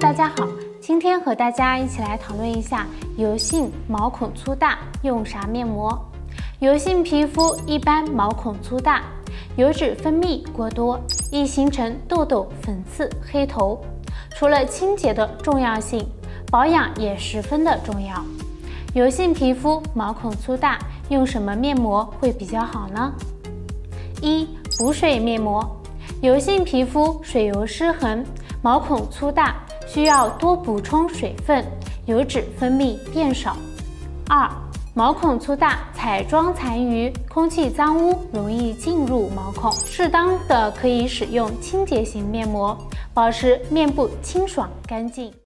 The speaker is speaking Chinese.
大家好，今天和大家一起来讨论一下油性毛孔粗大用啥面膜。油性皮肤一般毛孔粗大，油脂分泌过多，易形成痘痘、粉刺、黑头。除了清洁的重要性，保养也十分的重要。油性皮肤毛孔粗大，用什么面膜会比较好呢？一、补水面膜。油性皮肤水油失衡，毛孔粗大，需要多补充水分，油脂分泌变少。二、毛孔粗大，彩妆残余、空气脏污容易进入毛孔，适当的可以使用清洁型面膜，保持面部清爽干净。